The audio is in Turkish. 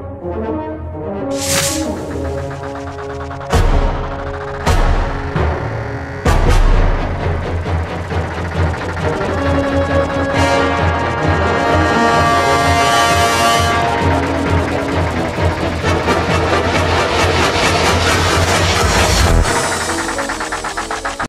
Müzik